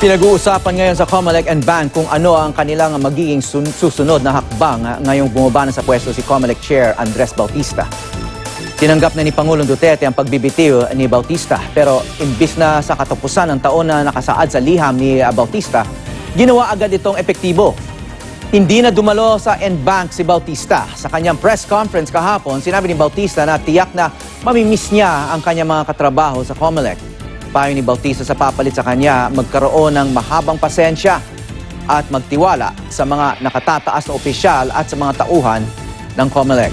Pinag-uusapan ngayon sa Comelec and Ban kung ano ang kanilang magiging sun- susunod na hakbang ah, ngayong bumaba na sa pwesto si Comelec Chair Andres Bautista. Tinanggap na ni Pangulong Duterte ang pagbibitiw ni Bautista pero imbis na sa katapusan ng taon na nakasaad sa liham ni ah, Bautista, ginawa agad itong epektibo. Hindi na dumalo sa N-Bank si Bautista. Sa kanyang press conference kahapon, sinabi ni Bautista na tiyak na mamimiss niya ang kanyang mga katrabaho sa Comelec. Payo ni Bautista sa papalit sa kanya magkaroon ng mahabang pasensya at magtiwala sa mga nakatataas na opisyal at sa mga tauhan ng Comelec.